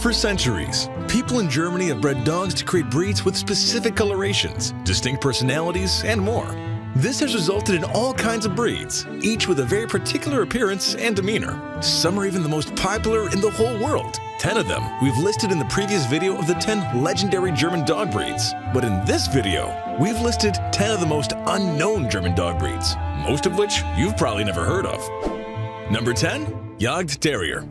For centuries, people in Germany have bred dogs to create breeds with specific colorations, distinct personalities, and more. This has resulted in all kinds of breeds, each with a very particular appearance and demeanor. Some are even the most popular in the whole world. 10 of them we've listed in the previous video of the 10 legendary German dog breeds. But in this video, we've listed 10 of the most unknown German dog breeds, most of which you've probably never heard of. Number 10. Jagd Terrier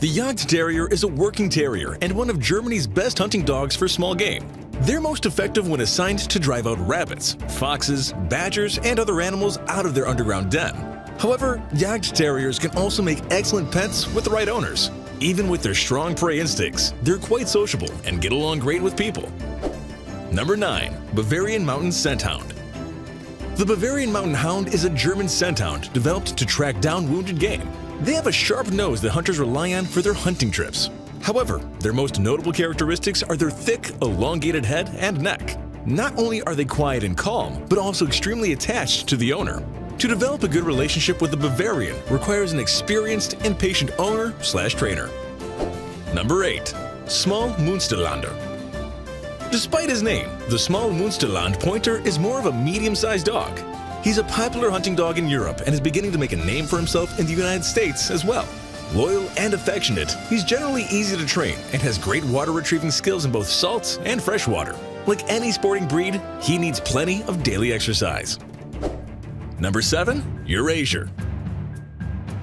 the Jagd Terrier is a working terrier and one of Germany's best hunting dogs for small game. They're most effective when assigned to drive out rabbits, foxes, badgers, and other animals out of their underground den. However, Jagd Terriers can also make excellent pets with the right owners. Even with their strong prey instincts, they're quite sociable and get along great with people. Number 9. Bavarian Mountain Scent Hound The Bavarian Mountain Hound is a German scent hound developed to track down wounded game. They have a sharp nose that hunters rely on for their hunting trips. However, their most notable characteristics are their thick, elongated head and neck. Not only are they quiet and calm, but also extremely attached to the owner. To develop a good relationship with a Bavarian requires an experienced and patient owner slash trainer. Number 8. Small Munsterlander Despite his name, the small Munsterland Pointer is more of a medium-sized dog. He's a popular hunting dog in Europe and is beginning to make a name for himself in the United States as well. Loyal and affectionate, he's generally easy to train and has great water retrieving skills in both salt and freshwater. Like any sporting breed, he needs plenty of daily exercise. Number 7. Eurasier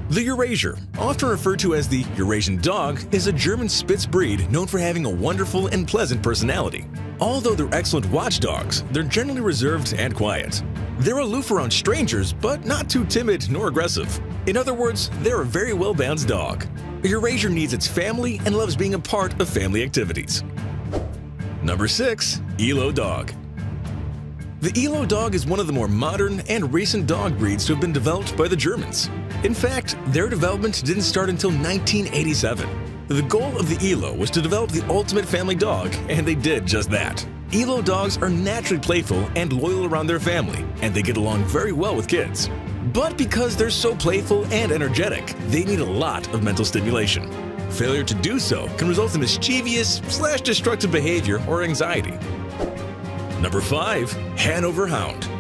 The Eurasier, often referred to as the Eurasian dog, is a German Spitz breed known for having a wonderful and pleasant personality. Although they're excellent watchdogs, they're generally reserved and quiet. They're aloof around strangers, but not too timid nor aggressive. In other words, they're a very well-balanced dog. A Eurasier needs its family and loves being a part of family activities. Number 6. Elo Dog The Elo Dog is one of the more modern and recent dog breeds to have been developed by the Germans. In fact, their development didn't start until 1987. The goal of the Elo was to develop the ultimate family dog, and they did just that. Elo dogs are naturally playful and loyal around their family, and they get along very well with kids. But because they're so playful and energetic, they need a lot of mental stimulation. Failure to do so can result in mischievous slash destructive behavior or anxiety. Number 5. Hanover Hound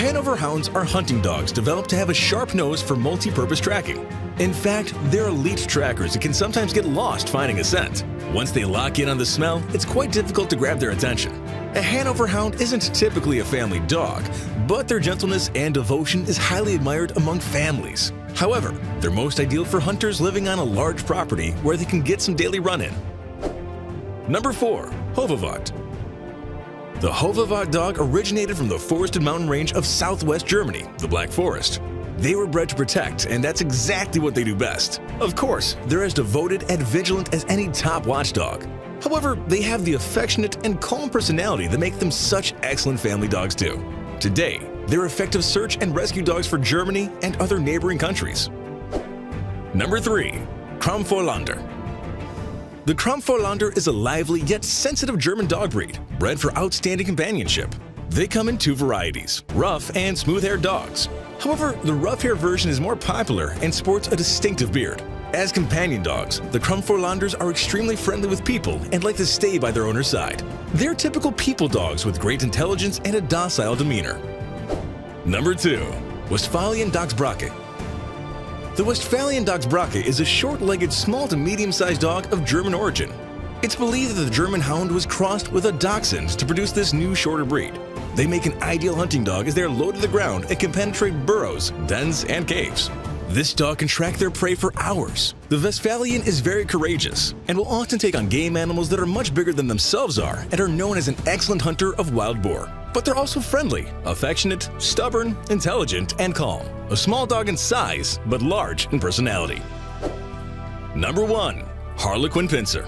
Hanover Hounds are hunting dogs developed to have a sharp nose for multi-purpose tracking. In fact, they're elite trackers and can sometimes get lost finding a scent. Once they lock in on the smell, it's quite difficult to grab their attention. A Hanover Hound isn't typically a family dog, but their gentleness and devotion is highly admired among families. However, they're most ideal for hunters living on a large property where they can get some daily run-in. Number 4. Hovawart The Hovawart dog originated from the forested mountain range of southwest Germany, the Black Forest. They were bred to protect, and that's exactly what they do best. Of course, they're as devoted and vigilant as any top watchdog. However, they have the affectionate and calm personality that make them such excellent family dogs too. Today, they're effective search and rescue dogs for Germany and other neighboring countries. Number 3. Kromfohrländer The Kromfohrländer is a lively yet sensitive German dog breed, bred for outstanding companionship. They come in two varieties, rough and smooth-haired dogs. However, the rough-haired version is more popular and sports a distinctive beard. As companion dogs, the Kromfohrländers are extremely friendly with people and like to stay by their owner's side. They're typical people dogs with great intelligence and a docile demeanor. Number 2. Westphalian Dachsbracke The Westphalian Dachsbracke is a short-legged small to medium-sized dog of German origin. It's believed that the German Hound was crossed with a Dachshund to produce this new shorter breed. They make an ideal hunting dog as they are low to the ground and can penetrate burrows, dens, and caves. This dog can track their prey for hours. The Westphalian is very courageous and will often take on game animals that are much bigger than themselves are and are known as an excellent hunter of wild boar. But they're also friendly, affectionate, stubborn, intelligent, and calm. A small dog in size, but large in personality. Number 1. Harlequin Pinscher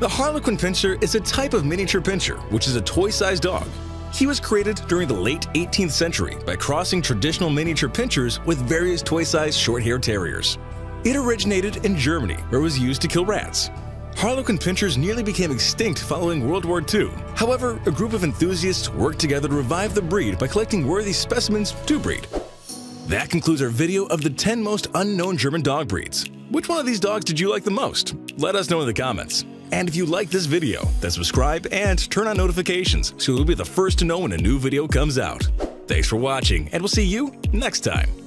The Harlequin Pinscher is a type of miniature pinscher, which is a toy-sized dog. He was created during the late 18th century by crossing traditional miniature pinschers with various toy-sized short-haired terriers. It originated in Germany, where it was used to kill rats. Harlequin pinschers nearly became extinct following World War II. However, a group of enthusiasts worked together to revive the breed by collecting worthy specimens to breed. That concludes our video of the 10 most unknown German dog breeds. Which one of these dogs did you like the most? Let us know in the comments. And if you like this video, then subscribe and turn on notifications so you'll be the first to know when a new video comes out. Thanks for watching, and we'll see you next time.